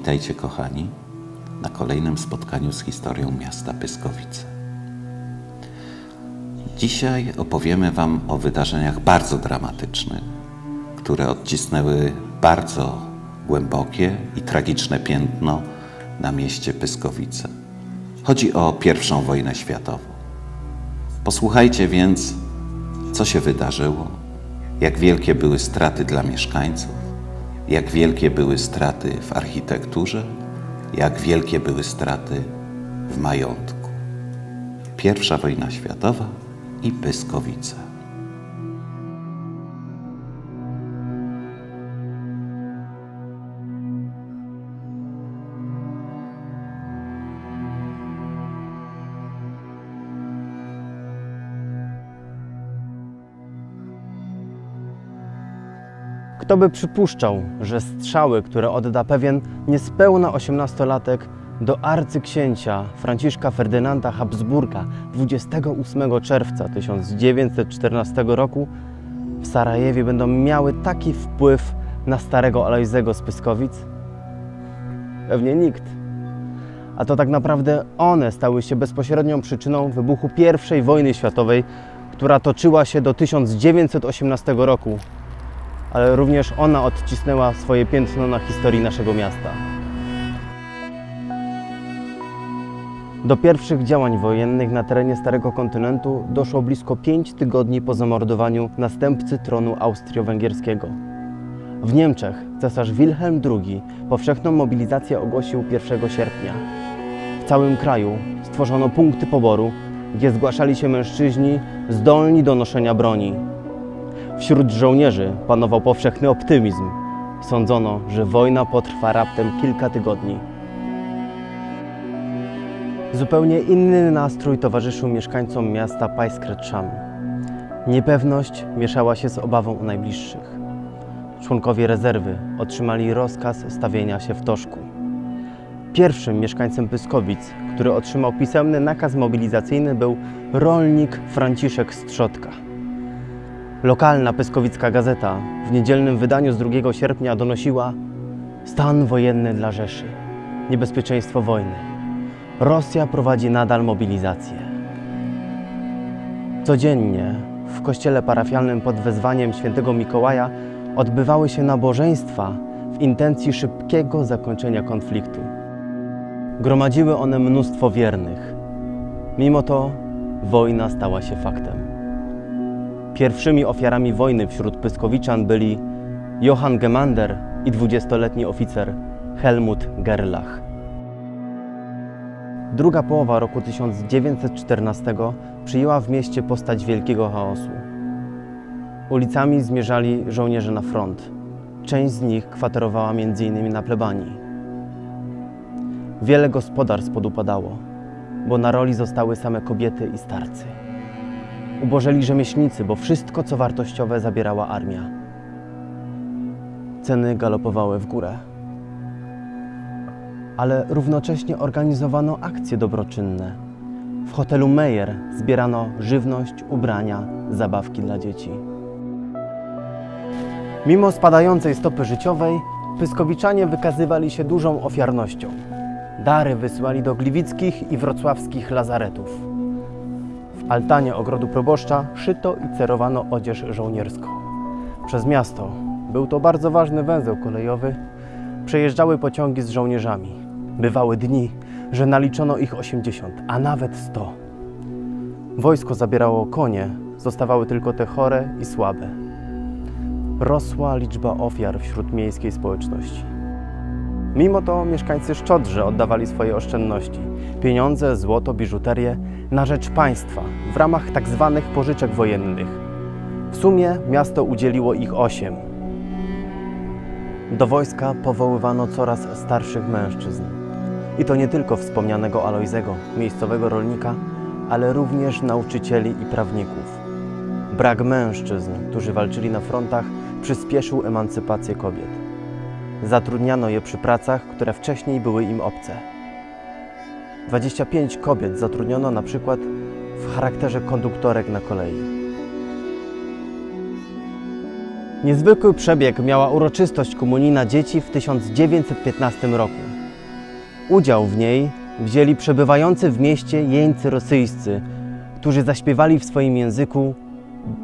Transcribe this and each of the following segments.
Witajcie kochani na kolejnym spotkaniu z historią miasta Pyskowice. Dzisiaj opowiemy Wam o wydarzeniach bardzo dramatycznych, które odcisnęły bardzo głębokie i tragiczne piętno na mieście Pyskowice. Chodzi o I wojnę światową. Posłuchajcie więc, co się wydarzyło, jak wielkie były straty dla mieszkańców, jak wielkie były straty w architekturze, jak wielkie były straty w majątku. Pierwsza wojna światowa i Pyskowice. Kto by przypuszczał, że strzały, które odda pewien niespełna osiemnastolatek do arcyksięcia Franciszka Ferdynanda Habsburga 28 czerwca 1914 roku w Sarajewie będą miały taki wpływ na starego Alojzego z Pyskowic? Pewnie nikt. A to tak naprawdę one stały się bezpośrednią przyczyną wybuchu I wojny światowej, która toczyła się do 1918 roku ale również ona odcisnęła swoje piętno na historii naszego miasta. Do pierwszych działań wojennych na terenie Starego Kontynentu doszło blisko pięć tygodni po zamordowaniu następcy tronu austrio-węgierskiego. W Niemczech cesarz Wilhelm II powszechną mobilizację ogłosił 1 sierpnia. W całym kraju stworzono punkty poboru, gdzie zgłaszali się mężczyźni zdolni do noszenia broni. Wśród żołnierzy panował powszechny optymizm. Sądzono, że wojna potrwa raptem kilka tygodni. Zupełnie inny nastrój towarzyszył mieszkańcom miasta Pajskretszam. Niepewność mieszała się z obawą o najbliższych. Członkowie rezerwy otrzymali rozkaz stawienia się w Toszku. Pierwszym mieszkańcem Pyskowic, który otrzymał pisemny nakaz mobilizacyjny był rolnik Franciszek Strzotka. Lokalna Pyskowicka Gazeta w niedzielnym wydaniu z 2 sierpnia donosiła Stan wojenny dla Rzeszy. Niebezpieczeństwo wojny. Rosja prowadzi nadal mobilizację. Codziennie w kościele parafialnym pod wezwaniem świętego Mikołaja odbywały się nabożeństwa w intencji szybkiego zakończenia konfliktu. Gromadziły one mnóstwo wiernych. Mimo to wojna stała się faktem. Pierwszymi ofiarami wojny wśród Pyskowiczan byli Johann Gemander i dwudziestoletni oficer Helmut Gerlach. Druga połowa roku 1914 przyjęła w mieście postać wielkiego chaosu. Ulicami zmierzali żołnierze na front. Część z nich kwaterowała m.in. na plebanii. Wiele gospodarstw podupadało, bo na roli zostały same kobiety i starcy. Ubożeli rzemieślnicy, bo wszystko, co wartościowe, zabierała armia. Ceny galopowały w górę. Ale równocześnie organizowano akcje dobroczynne. W hotelu Meyer zbierano żywność, ubrania, zabawki dla dzieci. Mimo spadającej stopy życiowej, Pyskowiczanie wykazywali się dużą ofiarnością. Dary wysyłali do gliwickich i wrocławskich lazaretów altanie ogrodu proboszcza szyto i cerowano odzież żołnierską. Przez miasto był to bardzo ważny węzeł kolejowy. Przejeżdżały pociągi z żołnierzami. Bywały dni, że naliczono ich 80, a nawet 100. Wojsko zabierało konie, zostawały tylko te chore i słabe. Rosła liczba ofiar wśród miejskiej społeczności. Mimo to mieszkańcy szczodrze oddawali swoje oszczędności pieniądze, złoto, biżuterię na rzecz państwa w ramach tzw. Tak pożyczek wojennych. W sumie miasto udzieliło ich osiem. Do wojska powoływano coraz starszych mężczyzn. I to nie tylko wspomnianego Alojzego, miejscowego rolnika, ale również nauczycieli i prawników. Brak mężczyzn, którzy walczyli na frontach, przyspieszył emancypację kobiet. Zatrudniano je przy pracach, które wcześniej były im obce. 25 kobiet zatrudniono na przykład w charakterze konduktorek na kolei. Niezwykły przebieg miała uroczystość komunijna dzieci w 1915 roku. Udział w niej wzięli przebywający w mieście jeńcy rosyjscy, którzy zaśpiewali w swoim języku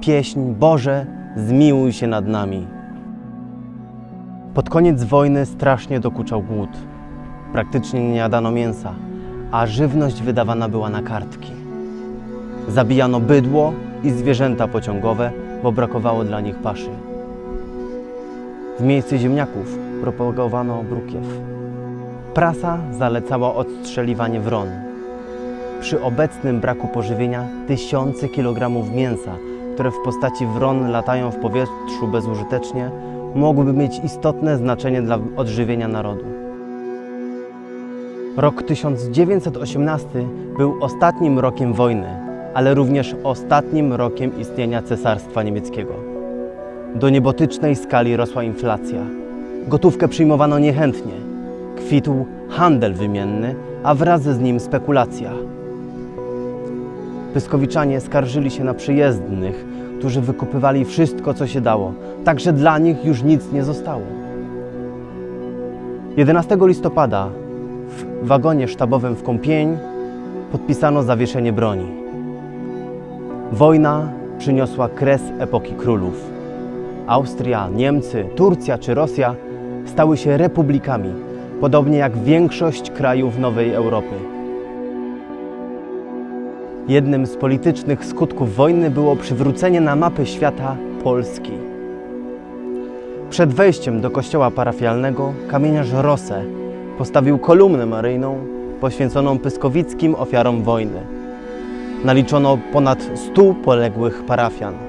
pieśń Boże, zmiłuj się nad nami. Pod koniec wojny strasznie dokuczał głód. Praktycznie nie jadano mięsa, a żywność wydawana była na kartki. Zabijano bydło i zwierzęta pociągowe, bo brakowało dla nich paszy. W miejsce ziemniaków propagowano brukiew. Prasa zalecała odstrzeliwanie wron. Przy obecnym braku pożywienia tysiące kilogramów mięsa, które w postaci wron latają w powietrzu bezużytecznie, mogłyby mieć istotne znaczenie dla odżywienia narodu. Rok 1918 był ostatnim rokiem wojny, ale również ostatnim rokiem istnienia Cesarstwa Niemieckiego. Do niebotycznej skali rosła inflacja. Gotówkę przyjmowano niechętnie. Kwitł handel wymienny, a wraz z nim spekulacja. Pyskowiczanie skarżyli się na przyjezdnych, którzy wykupywali wszystko, co się dało. Także dla nich już nic nie zostało. 11 listopada w wagonie sztabowym w Kąpień podpisano zawieszenie broni. Wojna przyniosła kres epoki królów. Austria, Niemcy, Turcja czy Rosja stały się republikami, podobnie jak większość krajów Nowej Europy. Jednym z politycznych skutków wojny było przywrócenie na mapę świata Polski. Przed wejściem do kościoła parafialnego kamieniarz Rosę postawił kolumnę maryjną poświęconą pyskowickim ofiarom wojny. Naliczono ponad 100 poległych parafian.